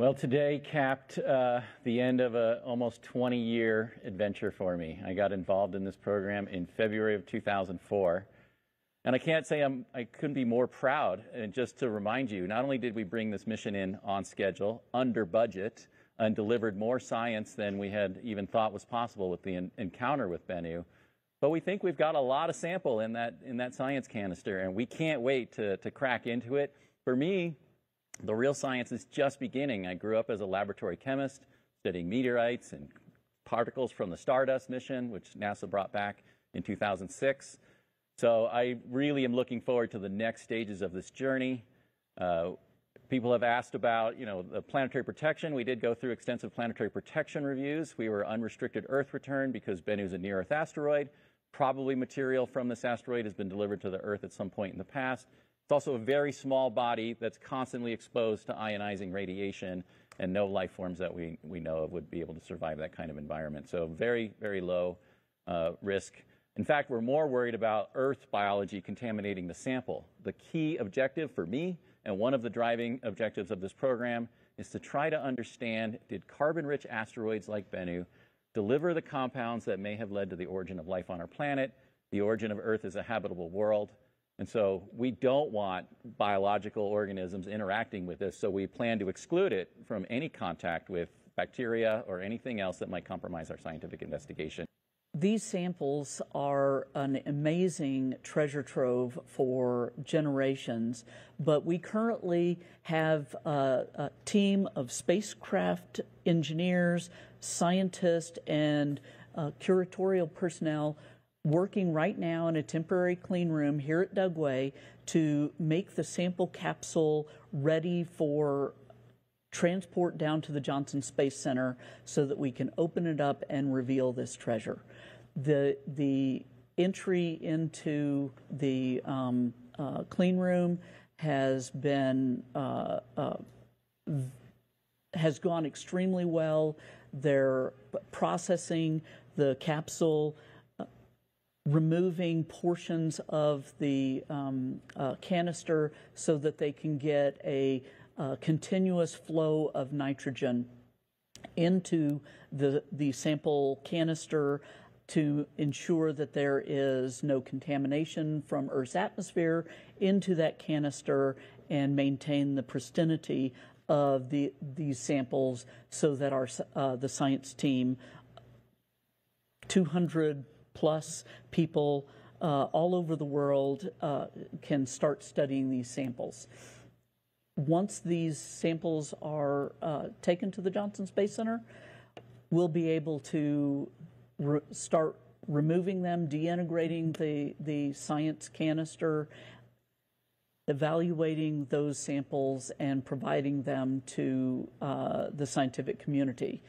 Well, today capped uh, the end of a almost 20 year adventure for me. I got involved in this program in February of 2004. And I can't say I'm, I couldn't be more proud. And just to remind you, not only did we bring this mission in on schedule, under budget, and delivered more science than we had even thought was possible with the encounter with Bennu, but we think we've got a lot of sample in that, in that science canister, and we can't wait to, to crack into it. For me, the real science is just beginning. I grew up as a laboratory chemist, studying meteorites and particles from the Stardust mission, which NASA brought back in 2006. So I really am looking forward to the next stages of this journey. Uh, people have asked about, you know, the planetary protection. We did go through extensive planetary protection reviews. We were unrestricted Earth return because Bennu is a near-Earth asteroid. Probably material from this asteroid has been delivered to the Earth at some point in the past. It's also a very small body that's constantly exposed to ionizing radiation, and no life forms that we, we know of would be able to survive that kind of environment. So very, very low uh, risk. In fact, we're more worried about Earth biology contaminating the sample. The key objective for me, and one of the driving objectives of this program, is to try to understand did carbon-rich asteroids like Bennu deliver the compounds that may have led to the origin of life on our planet, the origin of Earth as a habitable world, and so we don't want biological organisms interacting with this, so we plan to exclude it from any contact with bacteria or anything else that might compromise our scientific investigation. These samples are an amazing treasure trove for generations, but we currently have a, a team of spacecraft engineers, scientists, and uh, curatorial personnel working right now in a temporary clean room here at Dugway to make the sample capsule ready for transport down to the Johnson Space Center so that we can open it up and reveal this treasure. The, the entry into the um, uh, clean room has been uh, uh, has gone extremely well. They're processing the capsule removing portions of the um, uh, canister so that they can get a uh, continuous flow of nitrogen into the, the sample canister to ensure that there is no contamination from Earth's atmosphere into that canister and maintain the pristinity of the, these samples so that our, uh, the science team, 200 plus people uh, all over the world uh, can start studying these samples. Once these samples are uh, taken to the Johnson Space Center, we'll be able to re start removing them, deintegrating the, the science canister, evaluating those samples, and providing them to uh, the scientific community.